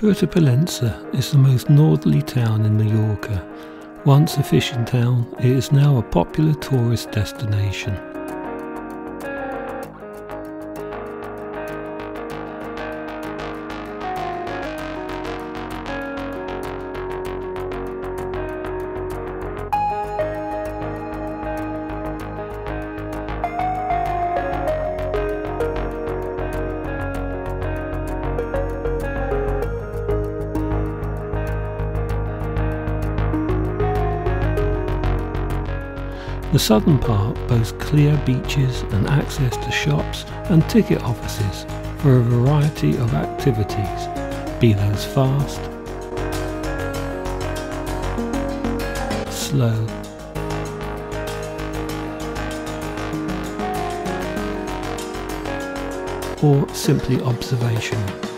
Puerto is the most northerly town in Mallorca. Once a fishing town, it is now a popular tourist destination. The southern part boasts clear beaches and access to shops and ticket offices for a variety of activities, be those fast, slow, or simply observational.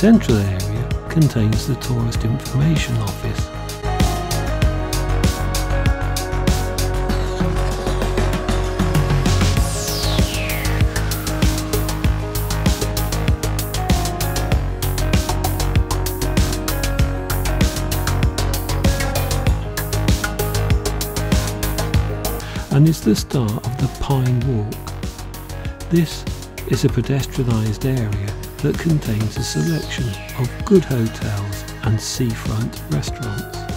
Central area contains the Tourist Information Office. and is the start of the Pine Walk. This is a pedestrianised area that contains a selection of good hotels and seafront restaurants.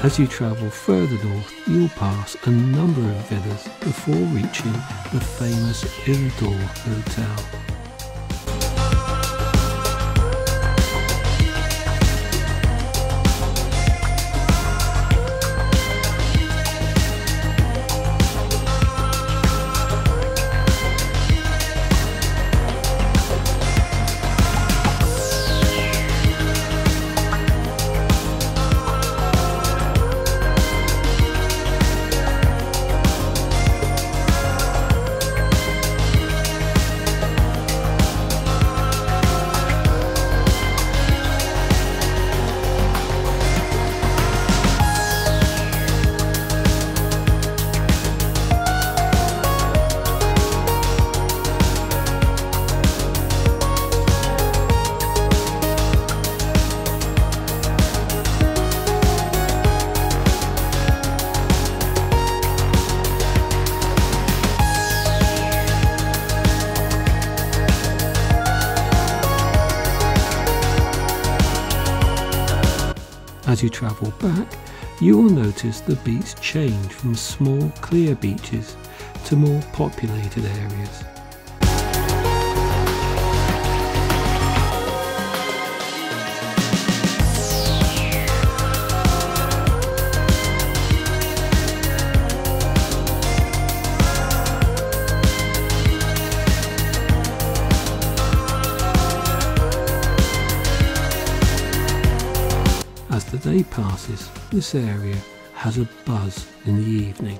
As you travel further north, you'll pass a number of villas before reaching the famous Illa d'Or Hotel. As you travel back, you will notice the beach change from small clear beaches to more populated areas. Passes, this area has a buzz in the evening.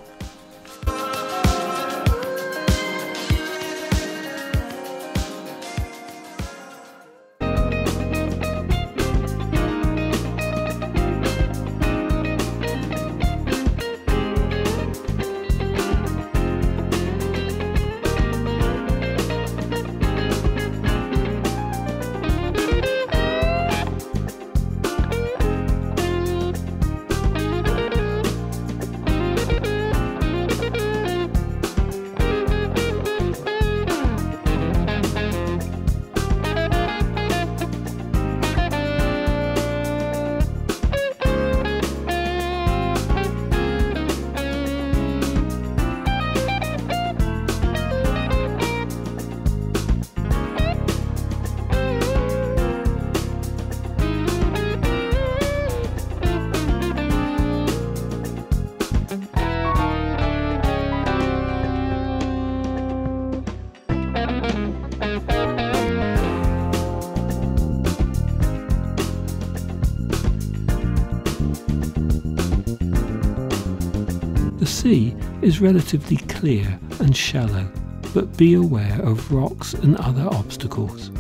Sea is relatively clear and shallow, but be aware of rocks and other obstacles.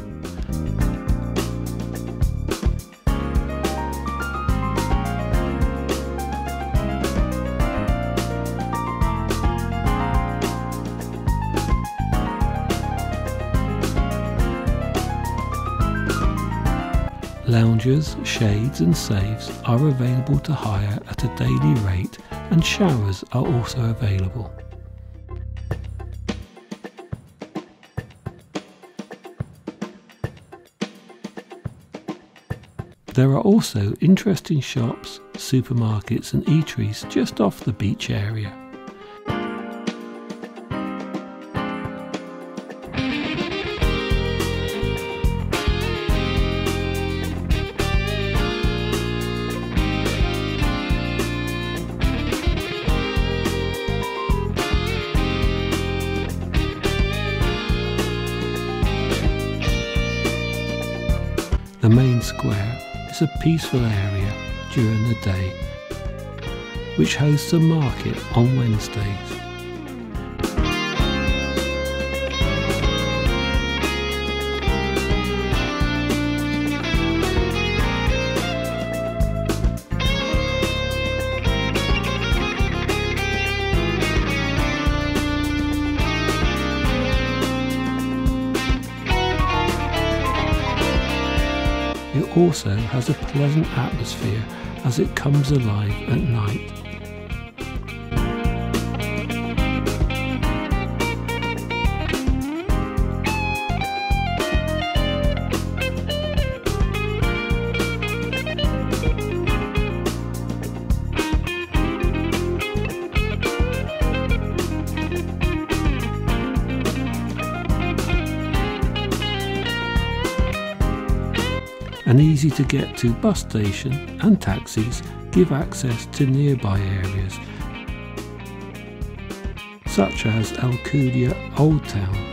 Loungers, shades and safes are available to hire at a daily rate and showers are also available. There are also interesting shops, supermarkets and eateries just off the beach area. The main square is a peaceful area during the day, which hosts a market on Wednesdays. Also has a pleasant atmosphere as it comes alive at night. An easy to get to bus station and taxis give access to nearby areas such as Alcudia Old Town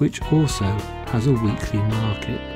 which also has a weekly market.